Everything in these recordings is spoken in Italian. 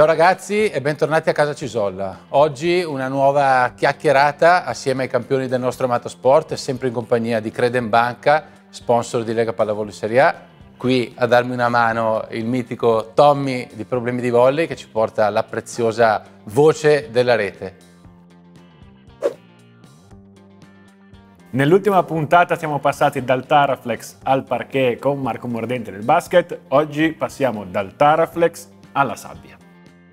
Ciao ragazzi e bentornati a casa Cisolla. Oggi una nuova chiacchierata assieme ai campioni del nostro amato sport, sempre in compagnia di Creden Banca, sponsor di Lega Pallavolo Serie A. Qui a darmi una mano il mitico Tommy di Problemi di Volley che ci porta la preziosa voce della rete. Nell'ultima puntata siamo passati dal Taraflex al parquet con Marco Mordente del basket, oggi passiamo dal Taraflex alla sabbia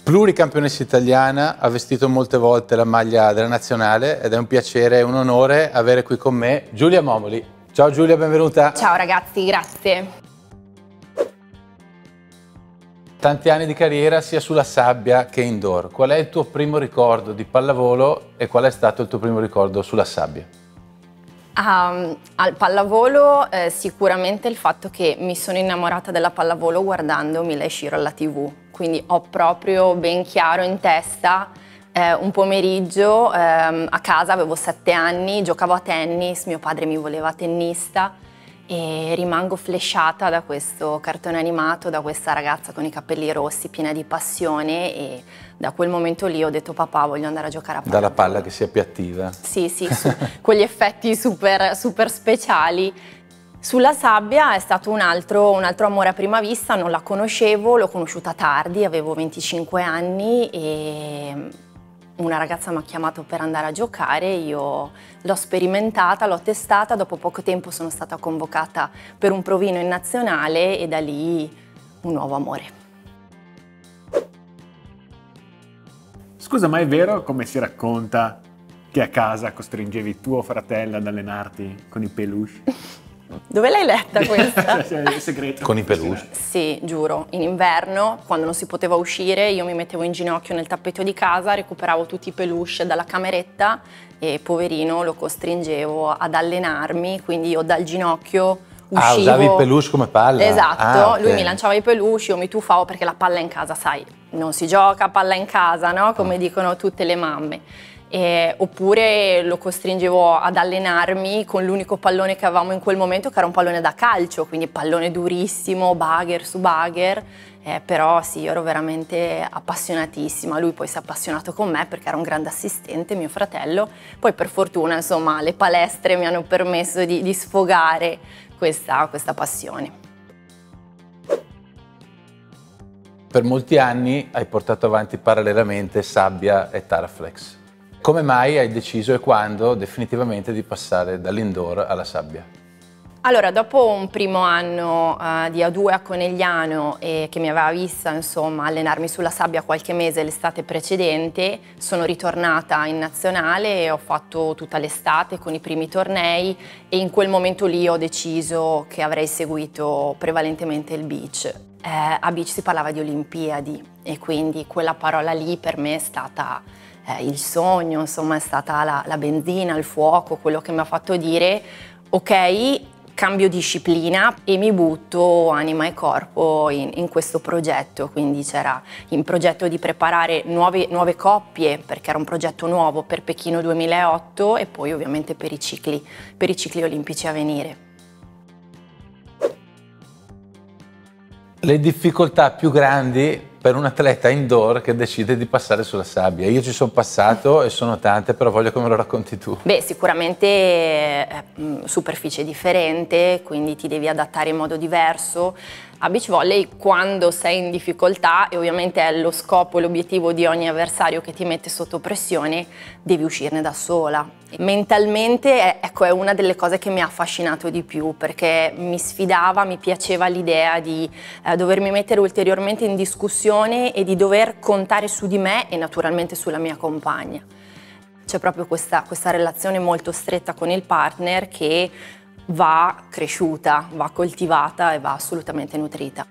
pluricampionessa italiana, ha vestito molte volte la maglia della nazionale ed è un piacere e un onore avere qui con me Giulia Momoli. Ciao Giulia, benvenuta. Ciao ragazzi, grazie. Tanti anni di carriera sia sulla sabbia che indoor. Qual è il tuo primo ricordo di pallavolo e qual è stato il tuo primo ricordo sulla sabbia? Um, al pallavolo eh, sicuramente il fatto che mi sono innamorata della pallavolo guardando Mila Shiro alla tv, quindi ho proprio ben chiaro in testa eh, un pomeriggio eh, a casa, avevo sette anni, giocavo a tennis, mio padre mi voleva tennista e rimango flashata da questo cartone animato, da questa ragazza con i capelli rossi piena di passione e da quel momento lì ho detto papà voglio andare a giocare a palla. Dalla palla che sia più attiva. Sì, sì, su, quegli effetti super, super speciali. Sulla sabbia è stato un altro, un altro, amore a prima vista, non la conoscevo, l'ho conosciuta tardi, avevo 25 anni e una ragazza mi ha chiamato per andare a giocare, io l'ho sperimentata, l'ho testata, dopo poco tempo sono stata convocata per un provino in nazionale e da lì un nuovo amore. Scusa, ma è vero come si racconta che a casa costringevi tuo fratello ad allenarti con i peluche? Dove l'hai letta questa? è segreto. Con i peluche? Sì, giuro. In inverno, quando non si poteva uscire, io mi mettevo in ginocchio nel tappeto di casa, recuperavo tutti i peluche dalla cameretta e poverino lo costringevo ad allenarmi, quindi io dal ginocchio uscivo. Ah, usavi i peluche come palla? Esatto, ah, okay. lui mi lanciava i peluche, io mi tuffavo perché la palla in casa, sai, non si gioca a palla in casa, no? Come ah. dicono tutte le mamme. Eh, oppure lo costringevo ad allenarmi con l'unico pallone che avevamo in quel momento che era un pallone da calcio, quindi pallone durissimo, bagger su bagger, eh, però sì, ero veramente appassionatissima, lui poi si è appassionato con me perché era un grande assistente, mio fratello, poi per fortuna insomma le palestre mi hanno permesso di, di sfogare questa, questa passione. Per molti anni hai portato avanti parallelamente Sabbia e Taraflex. Come mai hai deciso e quando definitivamente di passare dall'indoor alla sabbia? Allora, dopo un primo anno uh, di A2 a Conegliano e che mi aveva vista insomma, allenarmi sulla sabbia qualche mese l'estate precedente, sono ritornata in nazionale e ho fatto tutta l'estate con i primi tornei e in quel momento lì ho deciso che avrei seguito prevalentemente il beach. Eh, a beach si parlava di Olimpiadi e quindi quella parola lì per me è stata eh, il sogno, insomma è stata la, la benzina, il fuoco, quello che mi ha fatto dire ok, cambio disciplina e mi butto anima e corpo in, in questo progetto. Quindi c'era in progetto di preparare nuove, nuove, coppie, perché era un progetto nuovo per Pechino 2008 e poi ovviamente per i cicli, per i cicli olimpici a venire. Le difficoltà più grandi per un atleta indoor che decide di passare sulla sabbia. Io ci sono passato e sono tante, però voglio che me lo racconti tu. Beh, sicuramente è superficie differente, quindi ti devi adattare in modo diverso. A beach volley quando sei in difficoltà, e ovviamente è lo scopo e l'obiettivo di ogni avversario che ti mette sotto pressione, devi uscirne da sola. Mentalmente ecco, è una delle cose che mi ha affascinato di più perché mi sfidava, mi piaceva l'idea di eh, dovermi mettere ulteriormente in discussione e di dover contare su di me e naturalmente sulla mia compagna. C'è proprio questa, questa relazione molto stretta con il partner che va cresciuta, va coltivata e va assolutamente nutrita.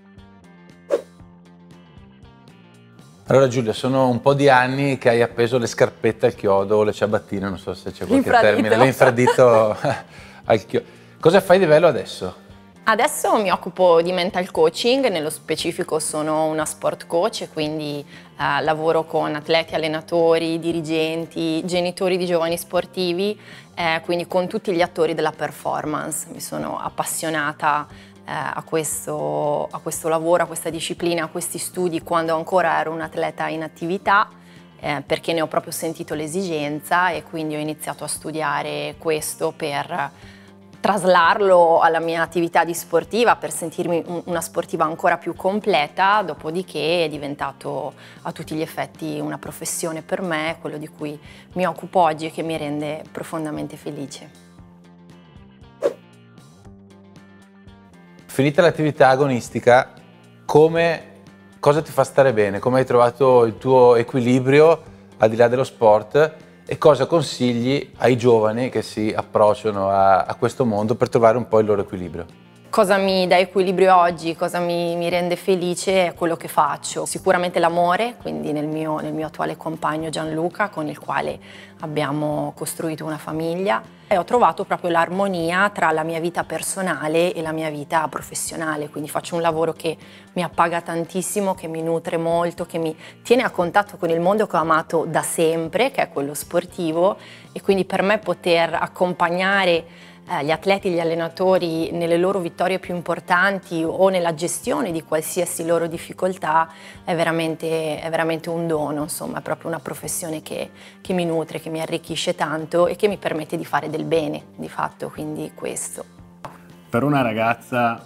Allora Giulia, sono un po' di anni che hai appeso le scarpette al chiodo o le ciabattine, non so se c'è qualche termine, l'infradito al chiodo. Cosa fai di bello adesso? Adesso mi occupo di mental coaching, nello specifico sono una sport coach, quindi eh, lavoro con atleti, allenatori, dirigenti, genitori di giovani sportivi, eh, quindi con tutti gli attori della performance. Mi sono appassionata a questo, a questo lavoro, a questa disciplina, a questi studi quando ancora ero un atleta in attività eh, perché ne ho proprio sentito l'esigenza e quindi ho iniziato a studiare questo per traslarlo alla mia attività di sportiva per sentirmi una sportiva ancora più completa, dopodiché è diventato a tutti gli effetti una professione per me, quello di cui mi occupo oggi e che mi rende profondamente felice. Finita l'attività agonistica, come cosa ti fa stare bene, come hai trovato il tuo equilibrio al di là dello sport e cosa consigli ai giovani che si approcciano a, a questo mondo per trovare un po' il loro equilibrio? Cosa mi dà equilibrio oggi, cosa mi, mi, rende felice è quello che faccio. Sicuramente l'amore, quindi nel mio, nel mio attuale compagno Gianluca, con il quale abbiamo costruito una famiglia. E ho trovato proprio l'armonia tra la mia vita personale e la mia vita professionale, quindi faccio un lavoro che mi appaga tantissimo, che mi nutre molto, che mi tiene a contatto con il mondo che ho amato da sempre, che è quello sportivo, e quindi per me poter accompagnare eh, gli atleti, gli allenatori nelle loro vittorie più importanti o nella gestione di qualsiasi loro difficoltà è veramente, è veramente un dono, insomma è proprio una professione che, che mi nutre, che mi arricchisce tanto e che mi permette di fare del bene di fatto, quindi questo. Per una ragazza,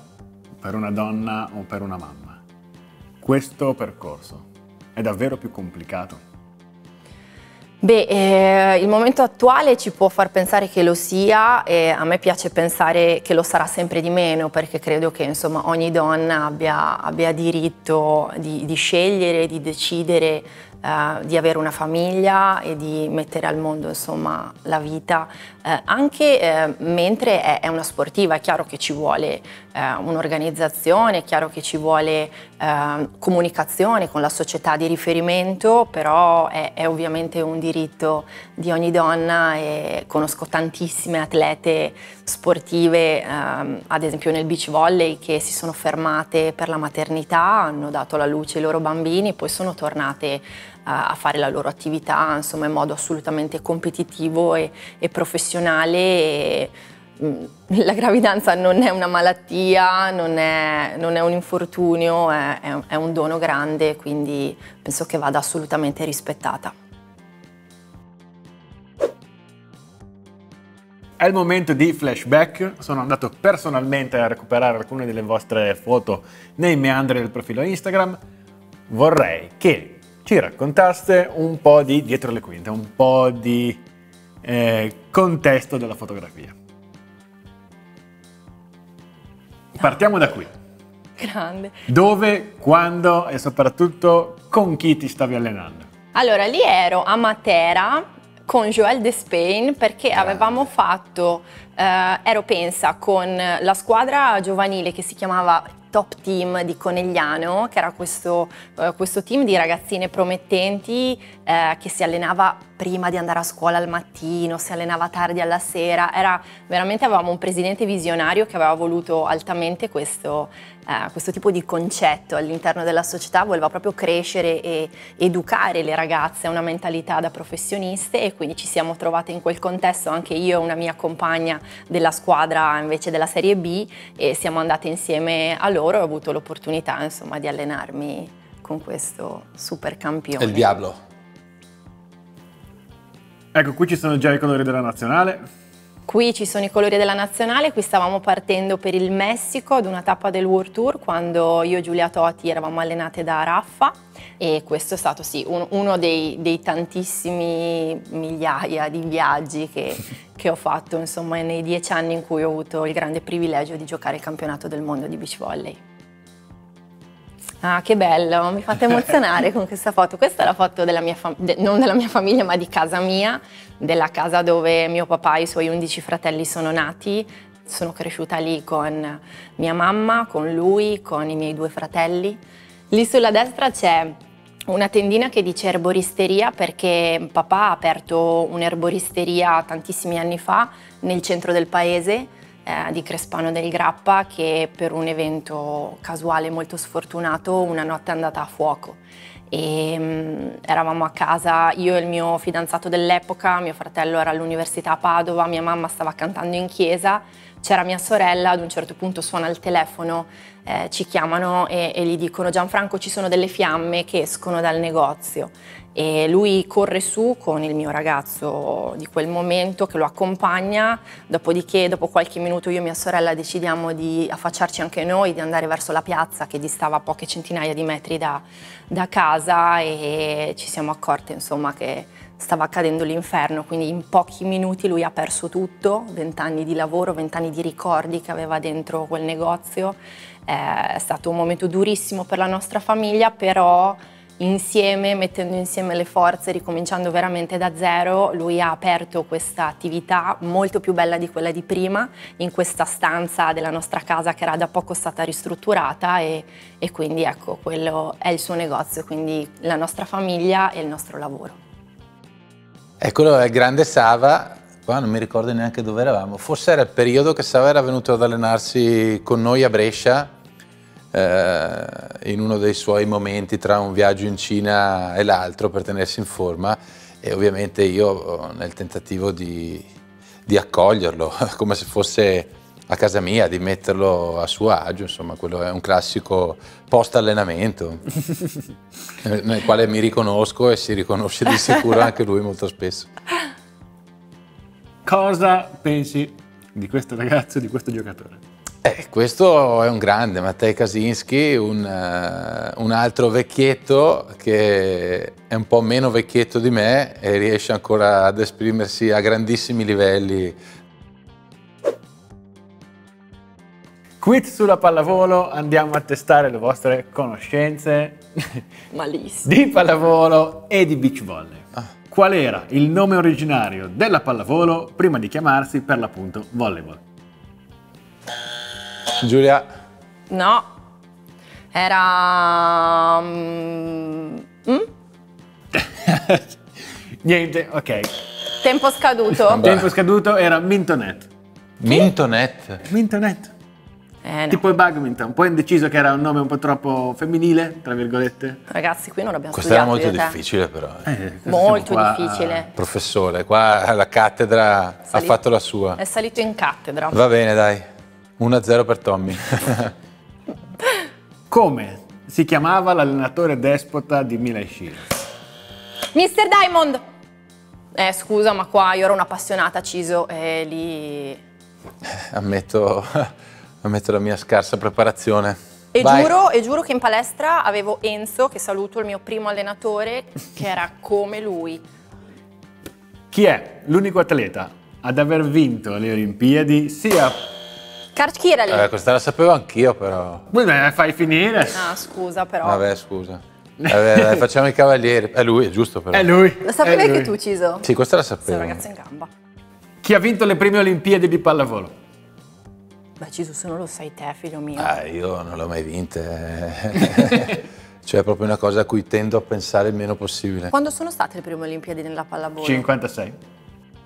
per una donna o per una mamma, questo percorso è davvero più complicato? Beh, eh, il momento attuale ci può far pensare che lo sia e a me piace pensare che lo sarà sempre di meno perché credo che insomma, ogni donna abbia, abbia diritto di, di scegliere, di decidere eh, di avere una famiglia e di mettere al mondo insomma, la vita, eh, anche eh, mentre è, è, una sportiva, è chiaro che ci vuole eh, un'organizzazione, è chiaro che ci vuole eh, comunicazione con la società di riferimento, però è, è, ovviamente un diritto di ogni donna e conosco tantissime atlete sportive, ehm, ad esempio nel beach volley, che si sono fermate per la maternità, hanno dato alla luce i loro bambini, poi sono tornate a fare la loro attività insomma, in modo assolutamente competitivo e, e professionale. E, la gravidanza non è una malattia, non è, non è un infortunio, è, è un dono grande, quindi penso che vada assolutamente rispettata. È il momento di flashback, sono andato personalmente a recuperare alcune delle vostre foto nei meandri del profilo Instagram. Vorrei che ci raccontaste un po' di dietro le quinte, un po' di eh, contesto della fotografia. Partiamo da qui. Grande. Dove, quando e soprattutto con chi ti stavi allenando? Allora, lì ero a Matera con Joël Despain perché Grande. avevamo fatto, eh, ero pensa, con la squadra giovanile che si chiamava top team di Conegliano, che era questo, uh, questo team di ragazzine promettenti eh, che si allenava prima di andare a scuola al mattino, si allenava tardi alla sera. Era, veramente avevamo un presidente visionario che aveva voluto altamente questo, eh, questo tipo di concetto all'interno della società, voleva proprio crescere e educare le ragazze a una mentalità da professioniste e quindi ci siamo trovate in quel contesto, anche io e una mia compagna della squadra invece della Serie B e siamo andate insieme a loro e ho avuto l'opportunità insomma di allenarmi con questo super campione. Il Diablo. Ecco, qui ci sono già i colori della nazionale. Qui ci sono i colori della nazionale, qui stavamo partendo per il Messico ad una tappa del World Tour quando io e Giulia Totti eravamo allenate da Raffa e questo è stato sì un, uno dei, dei, tantissimi migliaia di viaggi che, che ho fatto insomma nei dieci anni in cui ho avuto il grande privilegio di giocare il campionato del mondo di beach volley. Ah, che bello, mi fate emozionare con questa foto. Questa è la foto della mia de non della mia famiglia, ma di casa mia, della casa dove mio papà e i suoi undici fratelli sono nati. Sono cresciuta lì con mia mamma, con lui, con i miei due fratelli. Lì sulla destra c'è una tendina che dice erboristeria perché papà ha aperto un'erboristeria tantissimi anni fa nel centro del paese eh, di Crespano del Grappa che per un evento casuale molto sfortunato una notte è andata a fuoco. E um, eravamo a casa io e il mio fidanzato dell'epoca, mio fratello era all'università a Padova, mia mamma stava cantando in chiesa, c'era mia sorella, ad un certo punto suona il telefono, eh, ci chiamano e, e gli dicono Gianfranco ci sono delle fiamme che escono dal negozio e lui corre su con il mio ragazzo di quel momento che lo accompagna, dopodiché dopo qualche minuto io e mia sorella decidiamo di affacciarci anche noi, di andare verso la piazza che distava poche centinaia di metri da, da casa e ci siamo accorte insomma che stava accadendo l'inferno, quindi in pochi minuti lui ha perso tutto, vent'anni di lavoro, vent'anni di ricordi che aveva dentro quel negozio, è stato un momento durissimo per la nostra famiglia, però insieme, mettendo insieme le forze, ricominciando veramente da zero, lui ha aperto questa attività molto più bella di quella di prima, in questa stanza della nostra casa che era da poco stata ristrutturata e, e quindi ecco, quello è il suo negozio, quindi la nostra famiglia e il nostro lavoro. Eccolo è il grande Sava, qua non mi ricordo neanche dove eravamo, forse era il periodo che Sava era venuto ad allenarsi con noi a Brescia eh, in uno dei suoi momenti tra un viaggio in Cina e l'altro per tenersi in forma e ovviamente io nel tentativo di, di accoglierlo come se fosse a casa mia, di metterlo a suo agio, insomma quello è un classico post allenamento nel quale mi riconosco e si riconosce di sicuro anche lui molto spesso. Cosa pensi di questo ragazzo, di questo giocatore? Eh, questo è un grande, Mattei Kaczynski, un, uh, un, altro vecchietto che è un po' meno vecchietto di me e riesce ancora ad esprimersi a grandissimi livelli. Quiz sulla pallavolo, andiamo a testare le vostre conoscenze Malissimo. di pallavolo e di beach volley. Ah. Qual era il nome originario della pallavolo prima di chiamarsi per l'appunto volleyball? Giulia? No, era... Mm? Niente, ok. Tempo scaduto. Tempo scaduto era Mintonet. Mintonet? Mintonet. Eh, no. Tipo il badminton, un po' indeciso che era un nome un po' troppo femminile, tra virgolette. Ragazzi, qui non abbiamo Questo era studiato. molto difficile però. Eh, molto difficile. Professore, qua la cattedra Salito. ha fatto la sua. È salito in cattedra. Va bene, dai. 1-0 per Tommy. Come si chiamava l'allenatore despota di Milan Shields? Mr. Diamond! Eh, scusa, ma qua io ero un'appassionata Ciso e lì... Ammetto, ammetto la mia scarsa preparazione. E giuro, e giuro che in palestra avevo Enzo, che saluto, il mio primo allenatore, che era come lui. Chi è l'unico atleta ad aver vinto le Olimpiadi sia... Karch Kirali. Eh, questa la sapevo anch'io però. Beh, fai finire. Ah, scusa però. Vabbè, scusa. Vabbè, dai, facciamo i cavalieri. È lui, è giusto però. È lui. Lo sapevi anche tu, Ciso? Sì, questa la Sei sapevo. un ragazzo in gamba. Chi ha vinto le prime Olimpiadi di pallavolo? Beh, Ciso, se non lo sai te, figlio mio. Ah, io non l'ho mai vinta. cioè, è proprio una cosa a cui tendo a pensare il meno possibile. Quando sono state le prime Olimpiadi nella pallavolo? 56.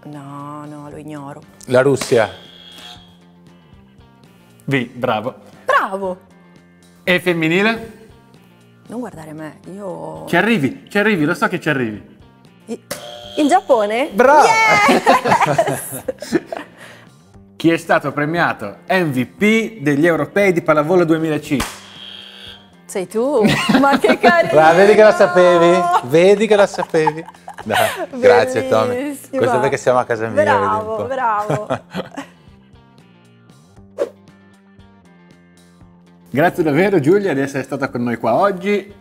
No, no, lo ignoro. La Russia. V, bravo. Bravo! E femminile? Non guardare me, io... Ci arrivi, ci arrivi, lo so che ci arrivi. Il Giappone? Bravo! Chi è stato premiato MVP degli europei di pallavolo 2005? Sei tu? Ma che carino! Guarda, vedi che la sapevi? Vedi che la sapevi? Dai, grazie Tommy. Questo è perché siamo a casa mia. Bravo, bravo. Grazie davvero Giulia di essere stata con noi qua oggi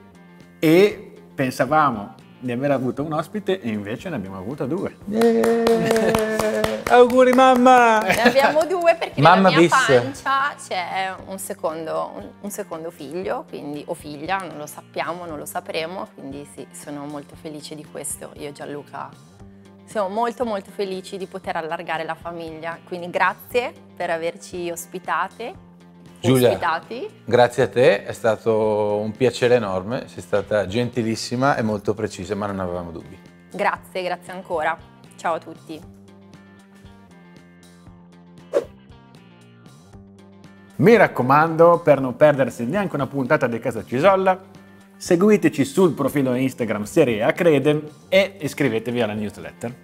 e pensavamo di aver avuto un ospite e invece ne abbiamo avuto due. Eh, auguri mamma! Ne abbiamo due perché Mamma nella mia bis. pancia c'è un secondo, un, un secondo figlio, quindi, o figlia, non lo sappiamo, non lo sapremo, quindi sì, sono molto felice di questo. Io e Gianluca siamo molto molto felici di poter allargare la famiglia, quindi grazie per averci ospitate. Giulia. Ospitati. Grazie a te, è stato un piacere enorme, sei stata gentilissima e molto precisa, ma non avevamo dubbi. Grazie, grazie ancora. Ciao a tutti. Mi raccomando, per non perdersi neanche una puntata di Casa Cisolla, seguiteci sul profilo Instagram Serie A Credem e iscrivetevi alla newsletter.